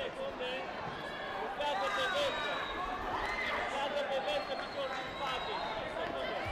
Bucate per destra, bucate per destra, bisogna fare,